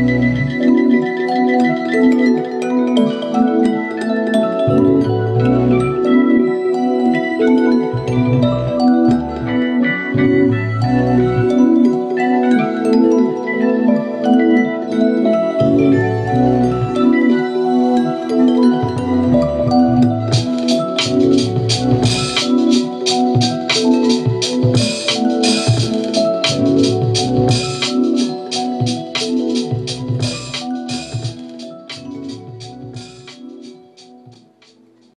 Música